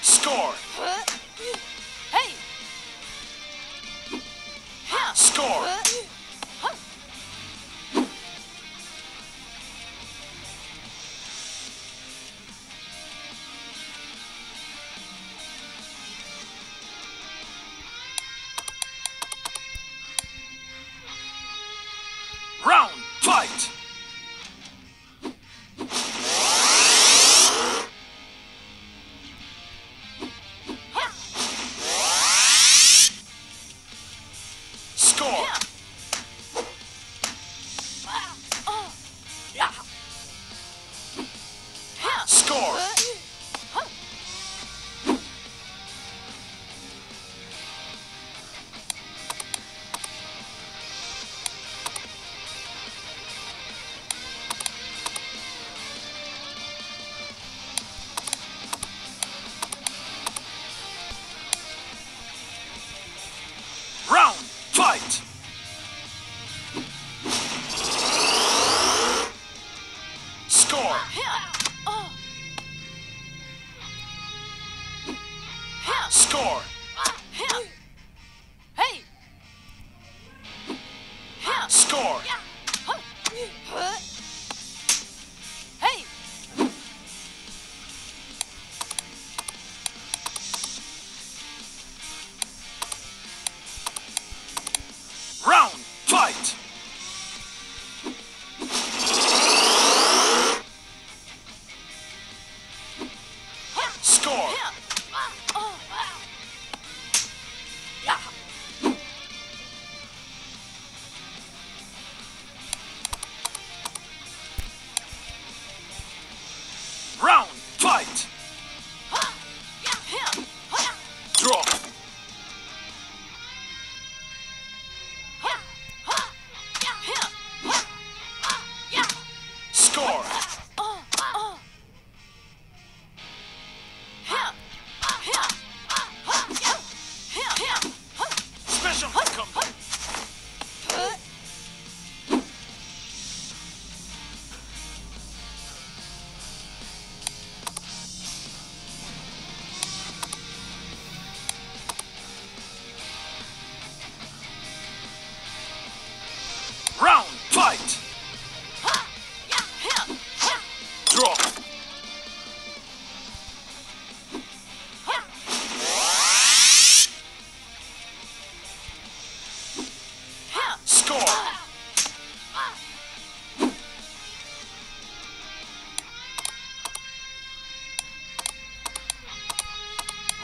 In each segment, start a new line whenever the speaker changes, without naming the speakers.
Score!
Hey!
Score! Score!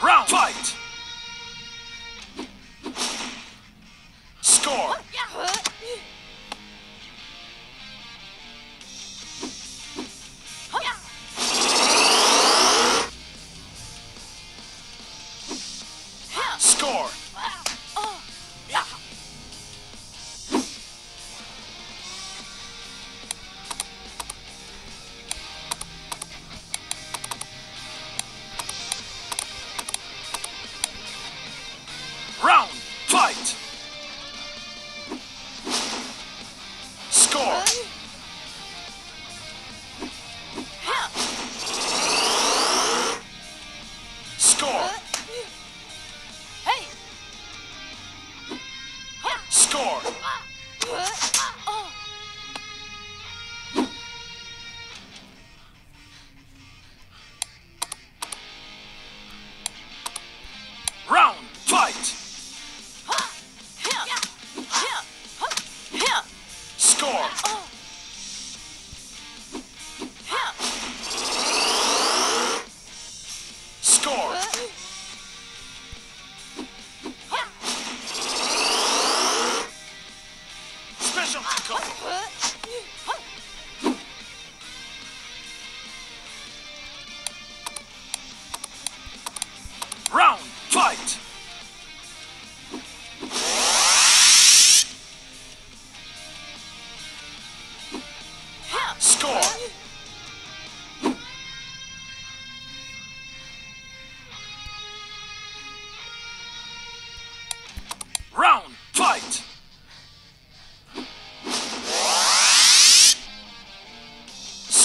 Round, fight!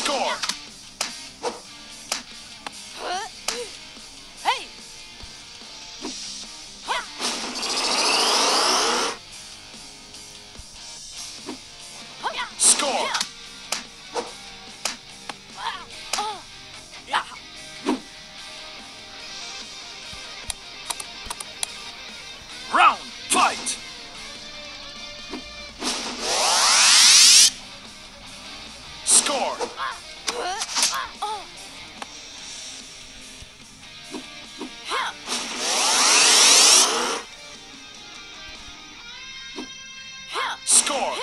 score!
Hey!
Score! score.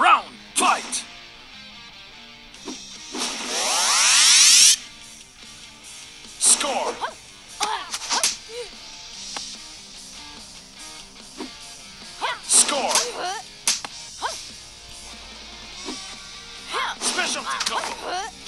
Round fight. Score. Score. Specialty.